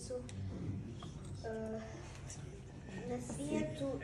isso. ah, na tu,